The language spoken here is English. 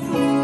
oh